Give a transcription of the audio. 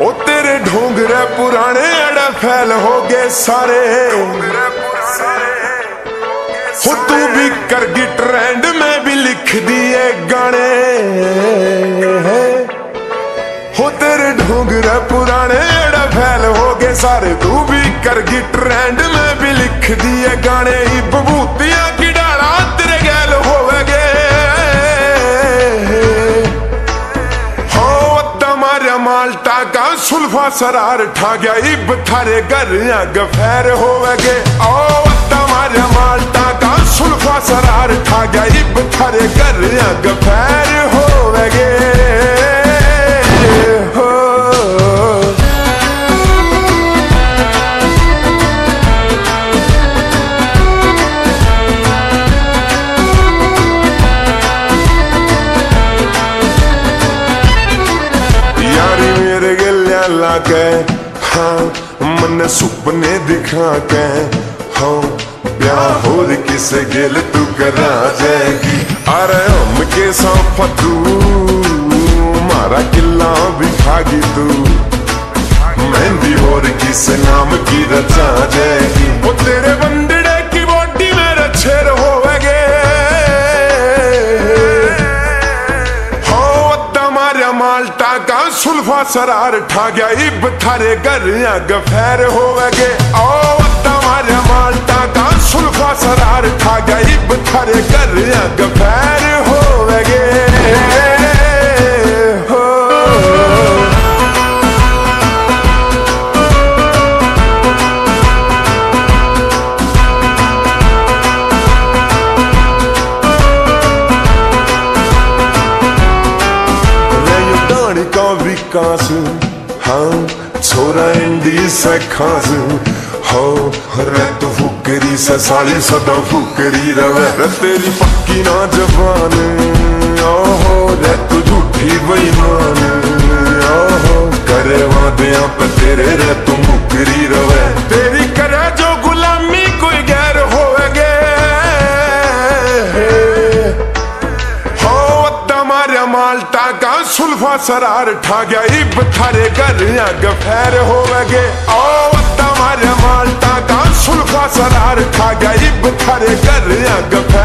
ਉਹ ਤੇਰੇ ਢੋਂਗਰੇ ਪੁਰਾਣੇ ਅੜਾ ਫੈਲ ਹੋ ਗਏ ਸਾਰੇ ਹੋ ਤੂੰ ਵੀ ਕਰ ਗਈ ਟ੍ਰੈਂਡ ਮੈਂ ਵੀ ਲਿਖ ਦੀਏ ਗਾਣੇ ਹੋ ਤੇਰੇ ਢੋਂਗਰੇ ਪੁਰਾਣੇ ਅੜਾ ਫੈਲ ਹੋ ਗਏ ਸਾਰੇ ਤੂੰ ਵੀ ਕਰ ਗਈ ਟ੍ਰੈਂਡ ਮੈਂ ਵੀ ਲਿਖ ਦੀਏ ਗਾਣੇ सुल्फा सरार ठा गया इब थारे घर गफैर होवेगे। ओ तमारे माल्टा का, सुल्फा सरार ठा गया इब थारे घर न लागे। हाँ मन सुपने दिखा के हो हाँ, ब्याह और किसे गिल तू करा जाएगी। अरे हम के साथ तू मारा किला भी खागी तू। मेहंदी और किस नाम की ਸੁਲਫਾ ਸਰਾਰ ਠਾ ਗਿਆ ਇਬ ਬਥਾਰੇ ਘਰ ਗਫੈਰ ਹੋਵੇਗੇ। ਓ ਅੱਤਾ ਮਾਰਿਆ ਮਾਲਟਾ ਕਾ ਸੁਲਫਾ ਸਰਾਰ ਠਾ ਗਿਆ ਇਬ ਥਾਰੇ kasu Han Çora indi se kasu ਹੋ, ਰਤ ਫੁਕਰੀ ਸੇ ਸਾਲੀ ਸਦਾ ਫੁਕਰੀ ਰਵੇ। ਰ ਤੇਰੀ ਪੱਕੀ ਨਾ ਜਵਾਨ, ਓਹੋ, ਰੱਤ ਝੂਠੀ ਬੇਈਮਾਨ। ਓਹੋ ਕਰੇ ਦੇ ਪੇ ਤੇਰੇ ਰੱਤ ਮੁਕਰੀ ਤਾਗਾ ਸੁਲਫਾ ਸਰਾਰ ਠਾ ਗਿਆ ਇਬ ਥਾਰੇ ਗਲੀਆਂ ਗਫੈਰ ਹੋਵਗੇ। ਓ ਤਮਾਰੇ ਮਾਲ ਤਾਗਾ ਸੁਲਫਾ ਸਰਾਰ ਠਾ ਗਿਆ ਇਬ ਥਾਰੇ ਗਲੀਆਂ ਗਫੈਰ